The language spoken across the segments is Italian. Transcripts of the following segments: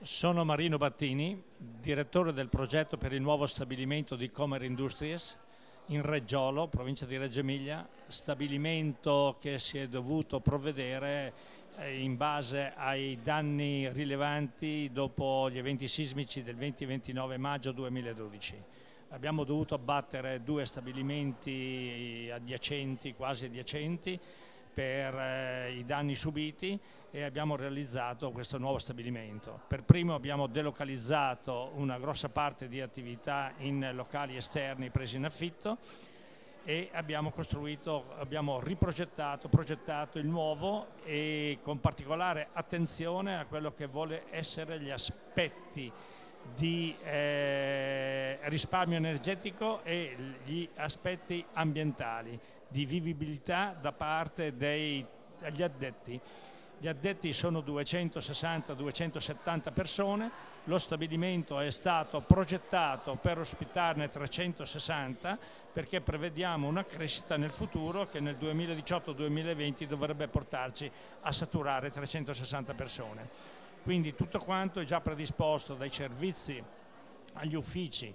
Sono Marino Battini, direttore del progetto per il nuovo stabilimento di Comer Industries in Reggiolo, provincia di Reggio Emilia, stabilimento che si è dovuto provvedere eh, in base ai danni rilevanti dopo gli eventi sismici del 20-29 maggio 2012. Abbiamo dovuto abbattere due stabilimenti adiacenti, quasi adiacenti, per eh, i danni subiti e abbiamo realizzato questo nuovo stabilimento. Per primo abbiamo delocalizzato una grossa parte di attività in locali esterni presi in affitto e abbiamo costruito, abbiamo riprogettato, progettato il nuovo e con particolare attenzione a quello che vuole essere gli aspetti di eh, risparmio energetico e gli aspetti ambientali, di vivibilità da parte degli addetti. Gli addetti sono 260-270 persone, lo stabilimento è stato progettato per ospitarne 360 perché prevediamo una crescita nel futuro che nel 2018-2020 dovrebbe portarci a saturare 360 persone. Quindi tutto quanto è già predisposto dai servizi agli uffici,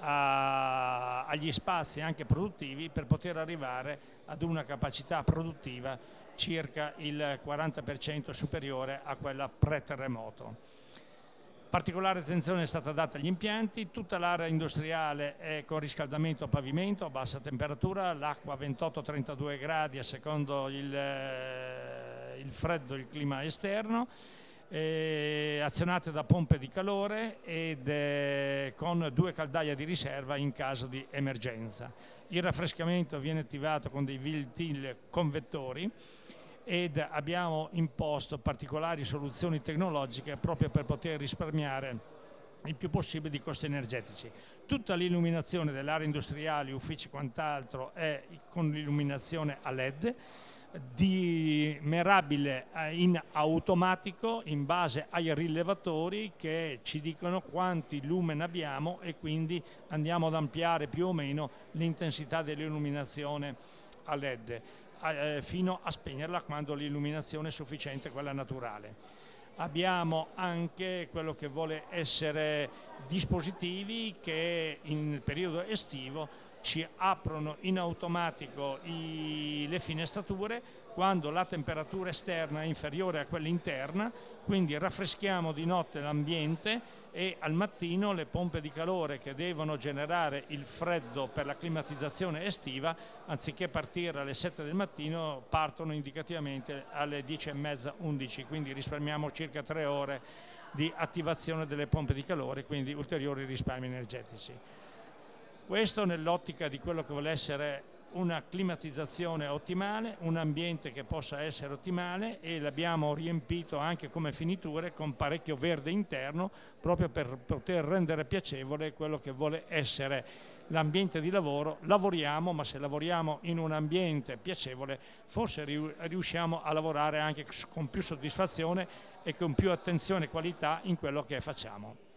a, agli spazi anche produttivi per poter arrivare ad una capacità produttiva circa il 40% superiore a quella pre-terremoto. Particolare attenzione è stata data agli impianti, tutta l'area industriale è con riscaldamento a pavimento a bassa temperatura, l'acqua 28-32 gradi a secondo il, eh, il freddo, il clima esterno, azionate da pompe di calore ed eh, con due caldaie di riserva in caso di emergenza. Il raffrescamento viene attivato con dei built-in convettori ed abbiamo imposto particolari soluzioni tecnologiche proprio per poter risparmiare il più possibile di costi energetici. Tutta l'illuminazione dell'area industriale, uffici e quant'altro è con l'illuminazione a LED dimerabile eh, in automatico in base ai rilevatori che ci dicono quanti lumen abbiamo e quindi andiamo ad ampliare più o meno l'intensità dell'illuminazione a LED eh, fino a spegnerla quando l'illuminazione è sufficiente, quella naturale. Abbiamo anche quello che vuole essere dispositivi che in periodo estivo ci aprono in automatico i, le finestrature quando la temperatura esterna è inferiore a quella interna, quindi raffreschiamo di notte l'ambiente e al mattino le pompe di calore che devono generare il freddo per la climatizzazione estiva, anziché partire alle 7 del mattino, partono indicativamente alle 10.30, 11, quindi risparmiamo circa 3 ore di attivazione delle pompe di calore, quindi ulteriori risparmi energetici. Questo nell'ottica di quello che vuole essere una climatizzazione ottimale, un ambiente che possa essere ottimale e l'abbiamo riempito anche come finiture con parecchio verde interno proprio per poter rendere piacevole quello che vuole essere l'ambiente di lavoro. Lavoriamo, ma se lavoriamo in un ambiente piacevole forse riusciamo a lavorare anche con più soddisfazione e con più attenzione e qualità in quello che facciamo.